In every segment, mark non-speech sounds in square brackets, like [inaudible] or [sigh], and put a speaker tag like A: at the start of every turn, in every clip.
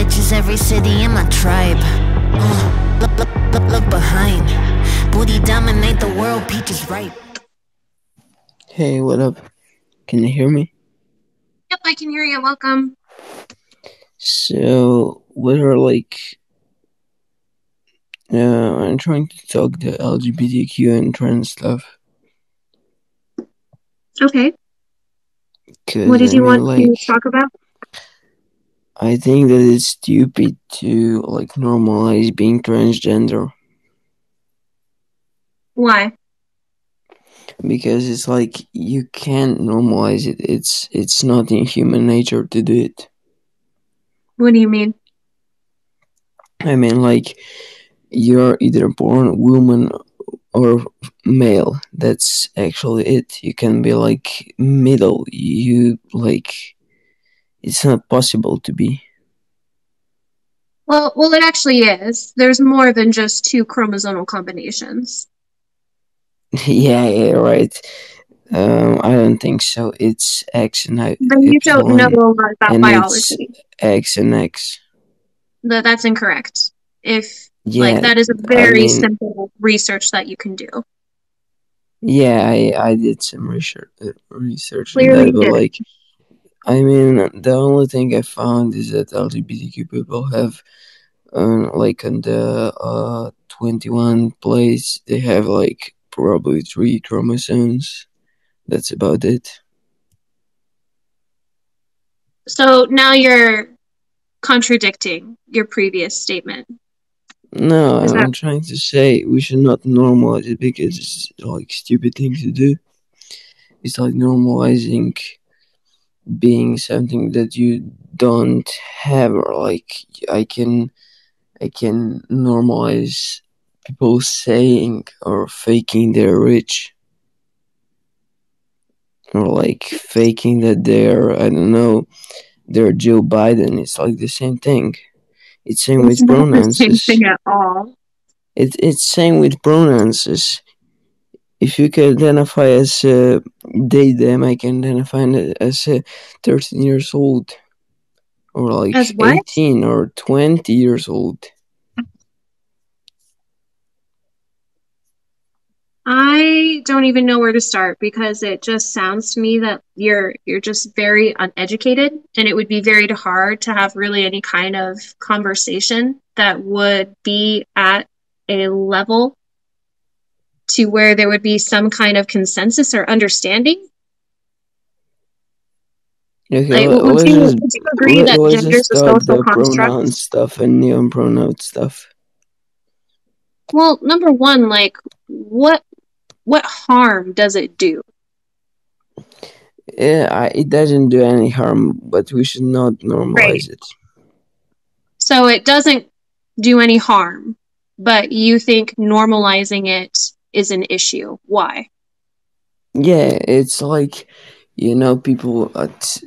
A: bitches, every city in my tribe. Uh, look, look, look, look behind. Booty dominate the world, peaches ripe.
B: Hey, what up? Can you hear me?
C: Yep, I can hear you. Welcome.
B: So, what are like. Uh, I'm trying to talk the LGBTQ and trans stuff.
C: Okay. What did
B: I
C: you
B: mean,
C: want
B: like,
C: to talk about?
B: I think that it's stupid to like normalize being transgender
C: Why?
B: because it's like you can't normalize it. It's it's not in human nature to do it.
C: What do you mean?
B: I mean, like you're either born woman or male. That's actually it. You can be like middle. You like it's not possible to be.
C: Well, well, it actually is. There's more than just two chromosomal combinations. [laughs]
B: yeah, yeah, right. Um, I don't think so. It's X and I.
C: But you don't know a lot about biology.
B: it's X and X.
C: That that's incorrect. If
B: Yeah,
C: like that is a very
B: mean-
C: simple research that you can do.
B: yeah. I I did some research uh, research
C: Clearly
B: that, but like, I mean, the only thing I found is that LGBTQ people have, um, like on the uh twenty one place, they have like probably three chromosomes. That's about it.
C: So now you're contradicting your previous statement.
B: No,
C: Is
B: I'm trying to say we should not normalize it because it's like stupid thing to do. It's like normalizing being something that you don't have or like I can I can normalize people saying or faking they're rich. Or like faking that they're I don't know they're Joe Biden. It's like the same thing. It's same
C: It's
B: with
C: not the
B: pronouns.
C: same thing at all.
B: it, it's same with pronouns. If you can identify as uh, they, them, I can identify as uh, 13 years old. Or like 18 or 20 years old.
C: I don't even know where to start because it just sounds to me that you're you're just very uneducated and it would be very hard to have really any kind of conversation that would be at a level to where there would be some kind of consensus or understanding.
B: Okay,
C: Like,
B: let-
C: would you, would you agree
B: let-
C: that
B: let's
C: gender is a social
B: the
C: construct?
B: pronoun stuff and neopronoun stuff.
C: Well, number one, like what what harm does it do?
B: Yeah, I, it doesn't do any harm, but we should not normalize
C: Right.
B: it.
C: So it doesn't do any harm, but you think normalizing it is an issue. Why?
B: Yeah, it's like you know people at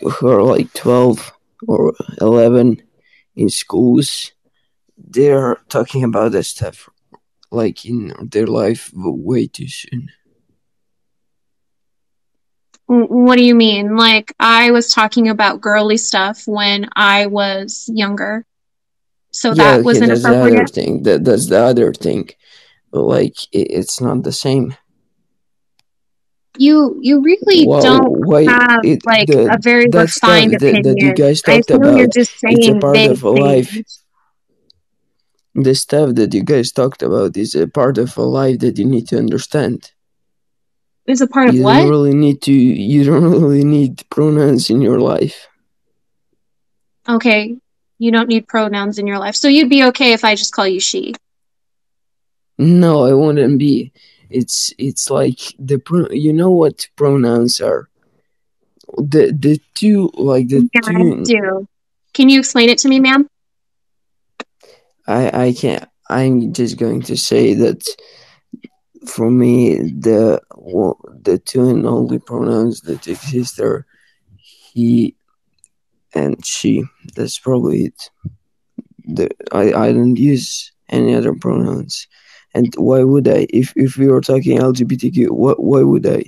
B: who are like twelve or eleven in schools. They're talking about that stuff like in their life way too soon.
C: What do you mean? Like I was talking about girly stuff when I was younger. So
B: yeah,
C: that
B: okay,
C: was
B: that's the other thing. That that's the other thing. But like it, it's not the same.
C: You you really
B: Why-
C: don't have
B: it-
C: like
B: the-
C: a very
B: that stuff
C: refined
B: that- that you
C: opinion.
B: guys
C: I
B: talked
C: you're
B: about,
C: just
B: it's a part of a life. The stuff that you guys talked about is a part of a life that you need to understand.
C: Is a part of
B: you
C: what?
B: don't really need to you don't really need pronouns in your life
C: Okay, you don't need pronouns in your life. So you'd be okay if I just call you she.
B: No i wouldn't be it's it's like the pro you know what pronouns are the the two like the
C: Yeah, I
B: two
C: do. Can you explain it to me, ma'am?
B: i i can't i'm just going to say that for me the well, the two and only pronouns that exist are he and she that's probably it the I, I don't use any other pronouns. And why would I? If if we were talking LGBTQ, what why would I?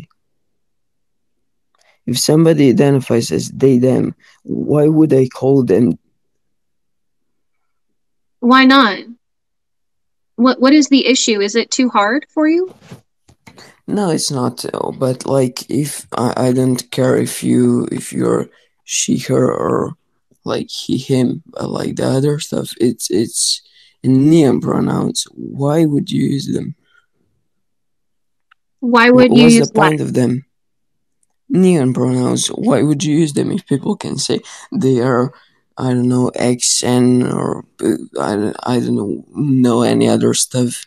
B: If somebody identifies as they them, why would I call them
C: Why not? What what is the issue? Is it too hard for you?
B: No, it's not. uh, But like, if I, I don't care if you if you're she, her, or like he, him, but like the other stuff, it's it's in neopronouns. Why would you use them?
C: Why
B: Wh-
C: would you
B: What's
C: use
B: the
C: what?
B: point of them? Neopronouns. Why would you use them if people can say they are, I don't know, X, N, or uh, I don't, I don't know, know any other stuff.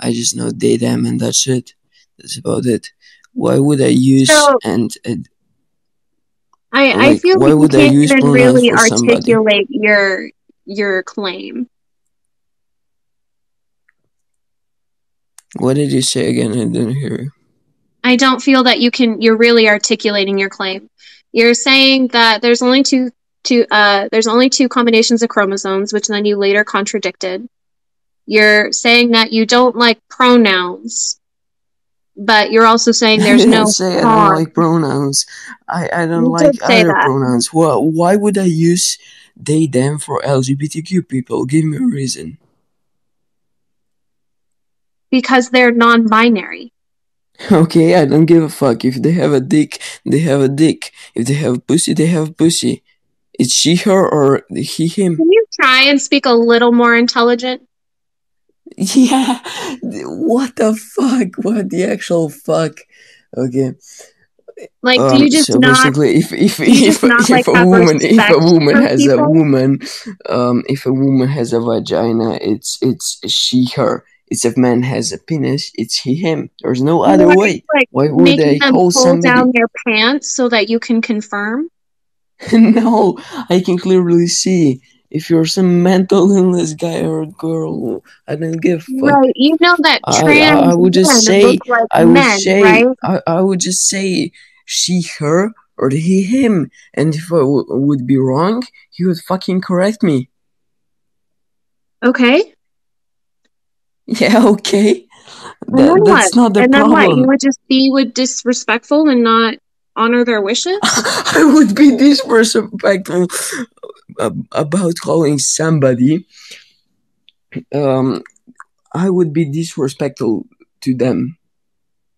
B: I just know they, them, and that's it. That's about it. Why would I use
C: So-
B: and, and
C: I, I feel
B: why
C: like you can't even really
B: for somebody?
C: articulate your your claim.
B: What did you say again? I didn't hear you.
C: I don't feel that you can you're really articulating your claim. You're saying that there's only two two uh there's only two combinations of chromosomes, which then you later contradicted. You're saying that you don't like pronouns, but you're also saying there's [laughs]
B: I
C: no
B: didn't say I don't like pronouns. I, I don't
C: You
B: like other
C: that.
B: pronouns. Well, why would I use they, them for LGBTQ people? Give me a reason.
C: Because they're non-binary.
B: Okay, I don't give a fuck. If they have a dick, they have a dick. If they have pussy, they have pussy. It's she, her, or he, him.
C: Can you try and speak a little more intelligent? [laughs]
B: Yeah. What the fuck? What the actual fuck? Okay.
C: Like,
B: Um,
C: do you just
B: so
C: not?
B: basically, if if
C: you
B: if, [laughs] if
C: like,
B: a woman if a woman has a woman, um, if a woman has a vagina, it's it's she her. It's if man has a penis, it's he him. There's no other way.
C: Like
B: Why would I
C: them pull
B: somebody?
C: down their pants so that you can confirm. [laughs]
B: no, I can clearly see if you're some mental illness guy or girl. I don't give a fuck.
C: Right. You know that
B: I- I- I would just say-
C: like
B: I would
C: men,
B: say
C: right?
B: I, I would just say she her or he him, and if I w- would be wrong, he would fucking correct me.
C: Okay. [laughs]
B: Yeah, okay. That, that's not the
C: and then what? You would just be with disrespectful and not honor their wishes? [laughs]
B: I would be disrespectful about calling somebody. Um, I would be disrespectful to them.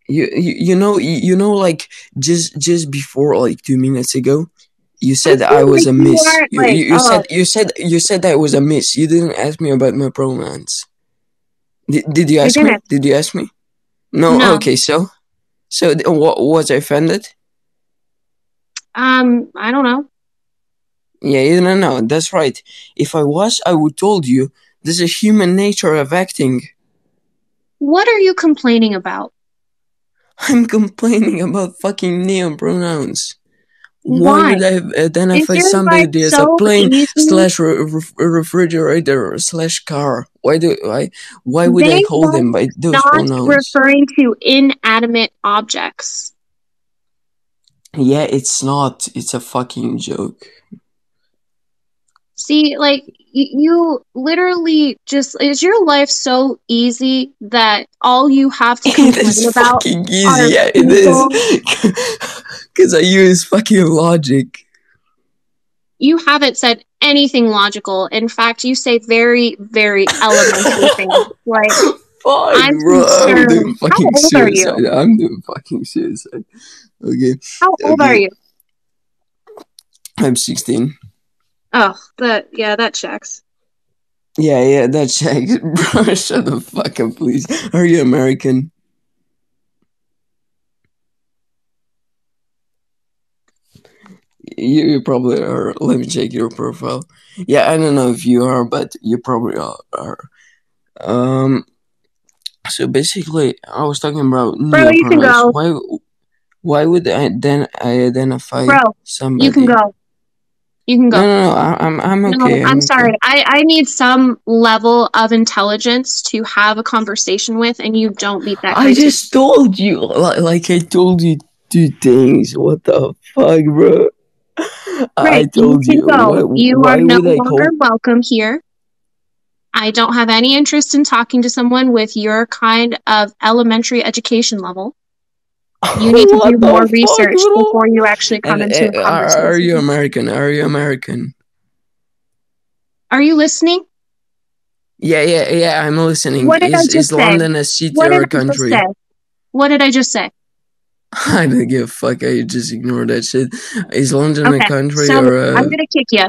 B: You, you, you know, you, you know, like just just before like two minutes ago, you said
C: I
B: I was a
C: like you
B: miss. You, you, you
C: oh.
B: said you said you said I was a miss. You didn't ask me about my pronouns. Did, did you ask me?
C: didn't.
B: You ask me? No.
C: No.
B: Okay. So, so th- what was I offended?
C: Um, I don't know.
B: Yeah, you don't know. That's right. If I was, I would told you. This is human nature of acting.
C: What are you complaining about?
B: I'm [laughs] complaining about fucking neopronouns. Why,
C: Why?
B: would I identify somebody as
C: so
B: a plane
C: easy?
B: slash re- ref- refrigerator slash car? Why do I? Why would I call them by those
C: Not
B: pronouns?
C: referring to inanimate objects.
B: yeah, it's not. It's a fucking joke.
C: See, like you, you literally just is your life so easy that all you have to [laughs] complain
B: is
C: about
B: fucking
C: are
B: easy. Yeah, it is. [laughs] Because I use fucking logic.
C: you haven't said anything logical. In fact, you say very, very elementary [laughs] things. Like,
B: Fine,
C: I'm
B: bro. I'm doing
C: concerned. How
B: fucking
C: old are you?
B: I'm doing fucking suicide. Okay,
C: how old
B: Okay.
C: are you?
B: I'm 16.
C: Oh, that yeah, that checks.
B: Yeah, yeah, that checks. [laughs] Bro, shut the fuck up, please. Are you American? You, you probably are. Let me check your profile. Yeah, I don't know if you are, but you probably are. Um. So basically, I was talking about
C: Bro, you can go.
B: Why? Why would I then I identify
C: Bro,
B: somebody?
C: You can go. You can go.
B: no, no. I, I'm I'm okay.
C: No,
B: okay.
C: I'm
B: okay.
C: sorry. I, I need some level of intelligence to have a conversation with, and you don't meet that
B: I
C: criteria.
B: just told you, like, like I told you two things. What the fuck, bro? I
C: Right,
B: told
C: you
B: you. Why,
C: you
B: why
C: are no longer welcome here. I don't have any interest in talking to someone with your kind of elementary education level. You [laughs] need to do more research before you actually come
B: And,
C: into a
B: uh, are,
C: conversation.
B: are you American? Are you American?
C: Are you listening?
B: Yeah, yeah, yeah. I'm listening.
C: What did I
B: is
C: just
B: is
C: say?
B: London a city
C: What
B: or a
C: I
B: country?
C: say? What did I just say? [laughs]
B: I don't give a fuck. I just ignore that shit. Is London a
C: Okay,
B: country
C: so
B: or a?
C: I'm gonna kick you.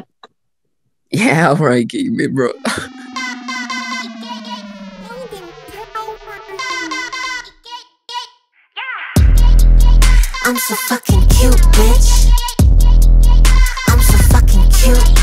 B: Yeah, alright, keep me, bro. [laughs]
A: I'm so fucking cute, bitch. I'm so fucking cute.